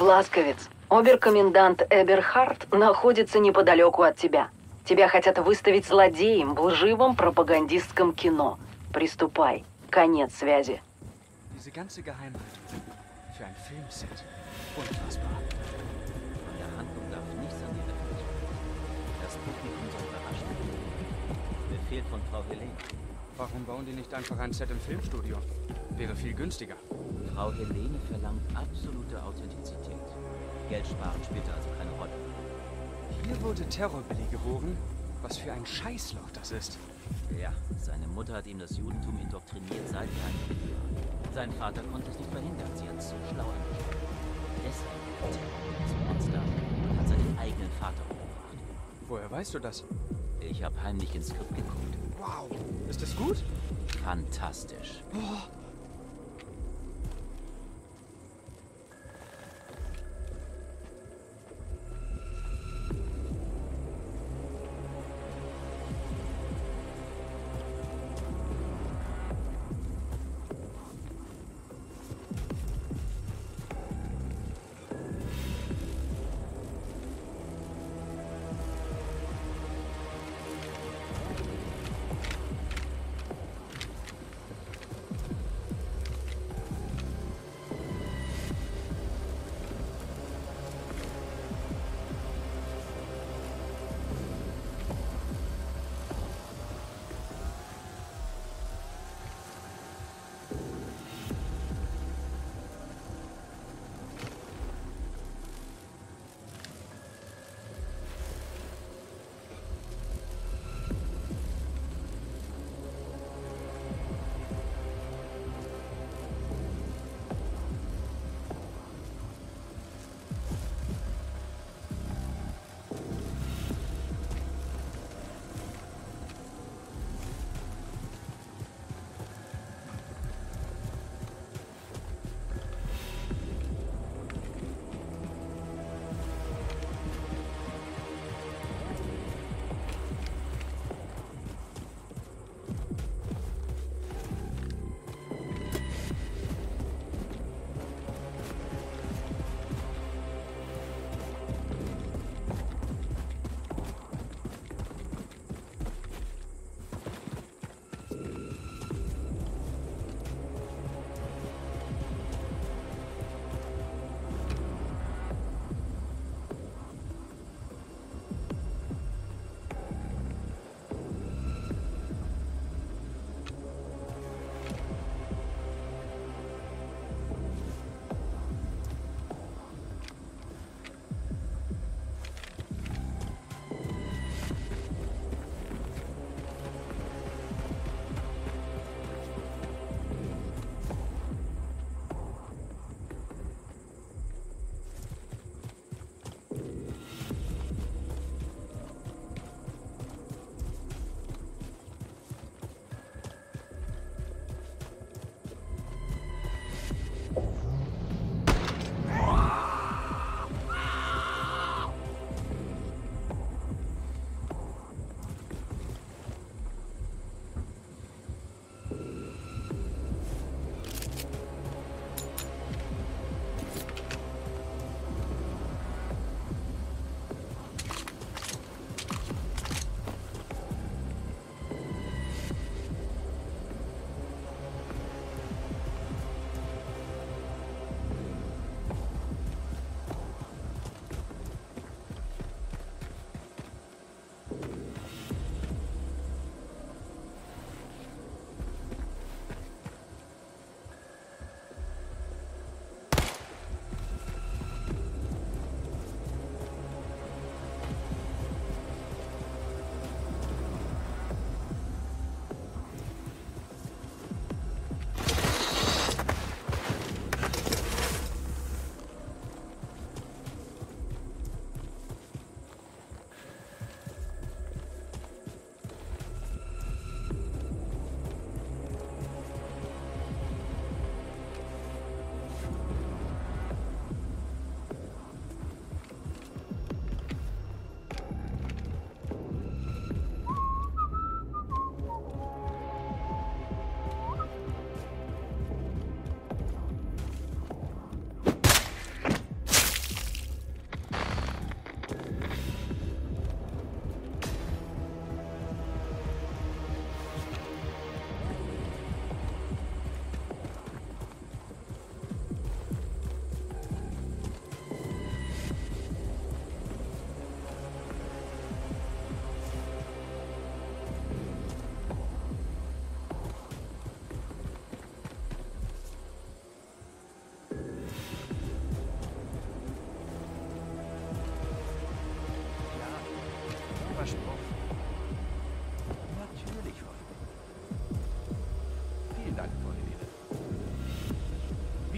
Ласковец, оберкомендант Эберхард находится неподалеку от тебя. Тебя хотят выставить злодеем в лживом пропагандистском кино. Приступай. Конец связи. Befehl von Frau Helene. Warum bauen die nicht einfach ein Set im Filmstudio? Wäre viel günstiger. Frau Helene verlangt absolute Authentizität. Geld sparen spielte also keine Rolle. Hier wurde Terrorbilly geboren. Was für ein Scheißloch das ist. Ja, seine Mutter hat ihm das Judentum indoktriniert, seit er ein Kind war. Sein Vater konnte es nicht verhindern, sie hat so schlau angestellt. Deshalb ist er zum Monster und hat seinen eigenen Vater umgebracht. Woher weißt du das? Ich habe heimlich ins Skript geguckt. Wow. Ist das gut? Fantastisch.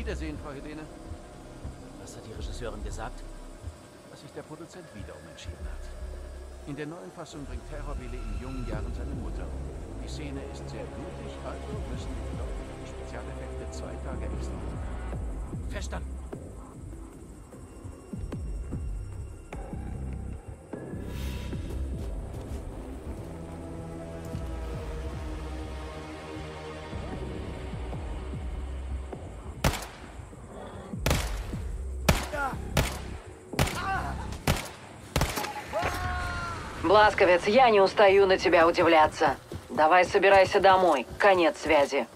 Wiedersehen, Frau Helene. Was hat die Regisseurin gesagt? Dass sich der Produzent wieder umentschieden hat. In der neuen Fassung bringt Terrorwille in jungen Jahren seine Mutter um. Die Szene ist sehr blutig, also müssen die die Spezialeffekte zwei Tage extra. Verstanden. Бласковец, я не устаю на тебя удивляться. Давай собирайся домой. Конец связи.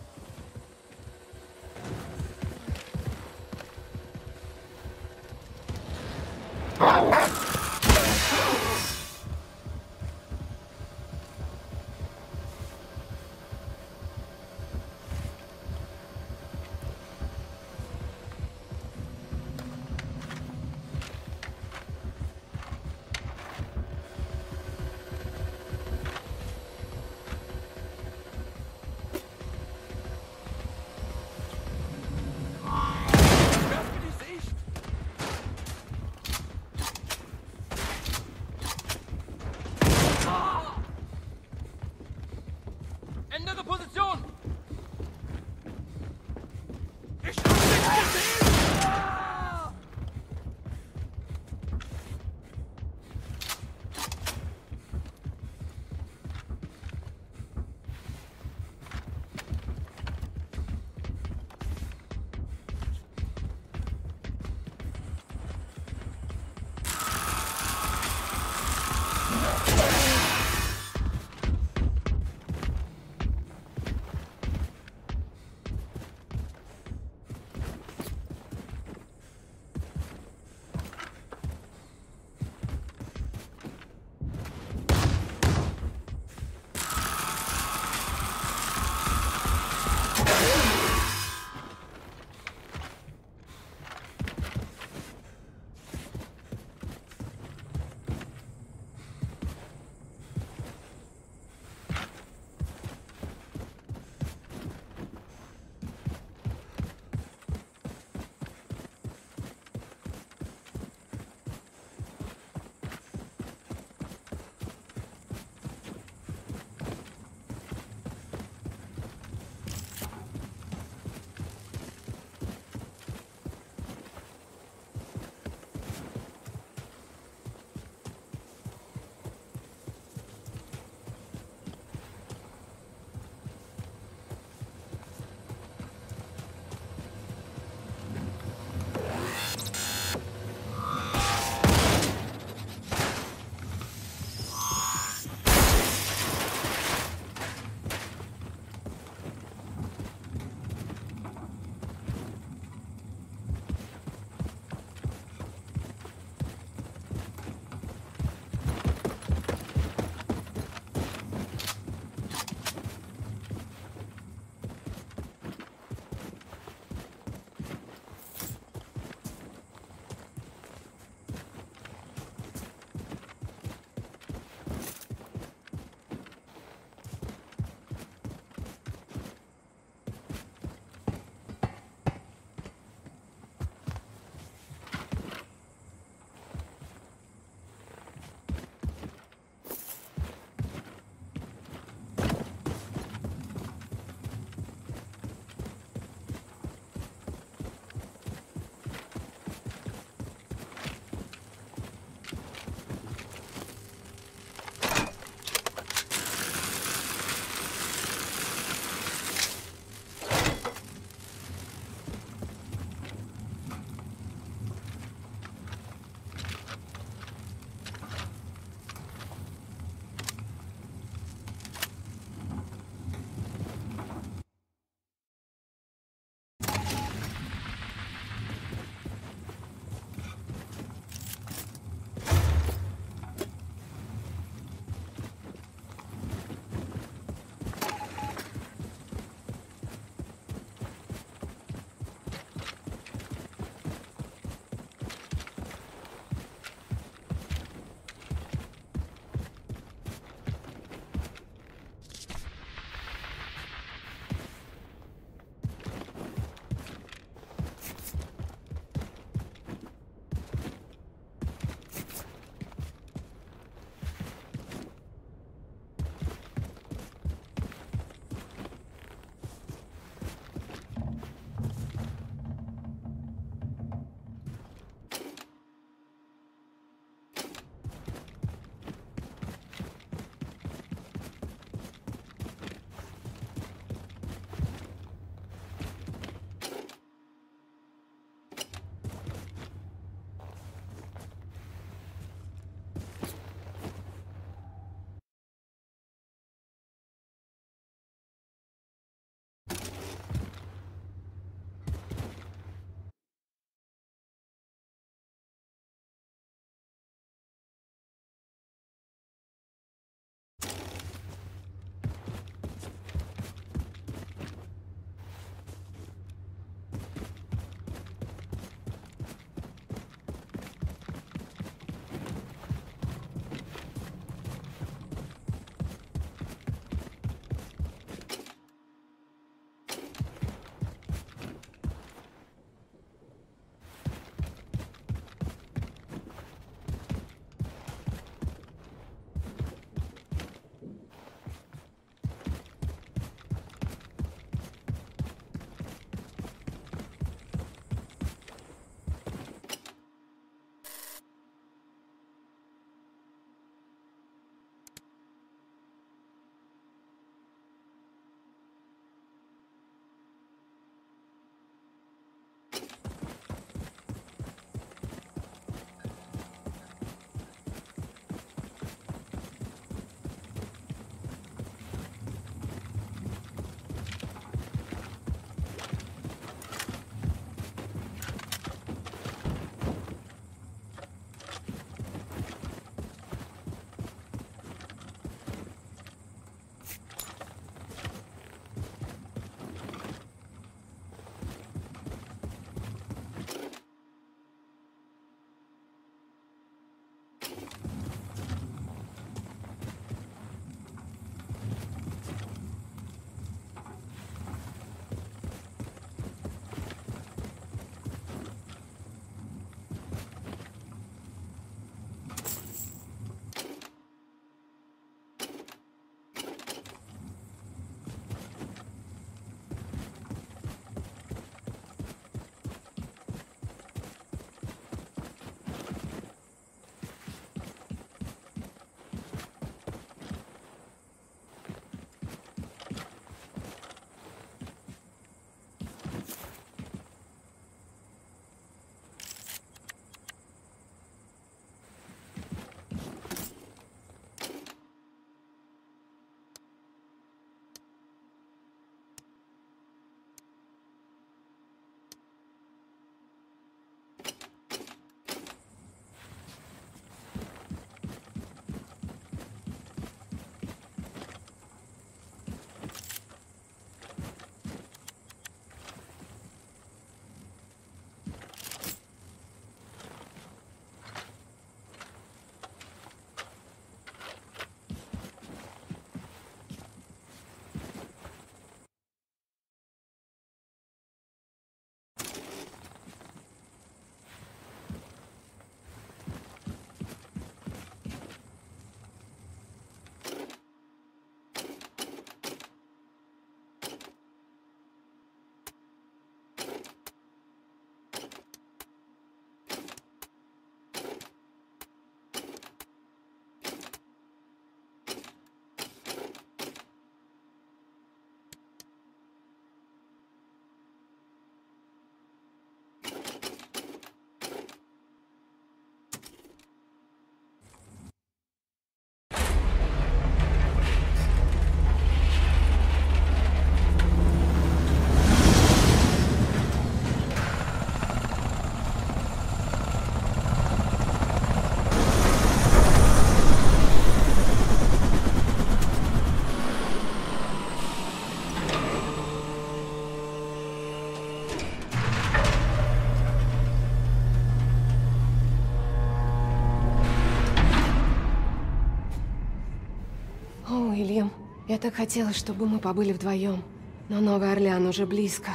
О, Уильям, я так хотела, чтобы мы побыли вдвоем. Но Новый Орлеан уже близко.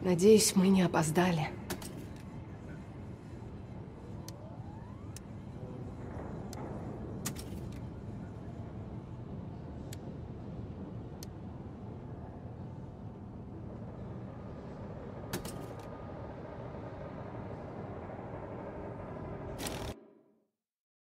Надеюсь, мы не опоздали.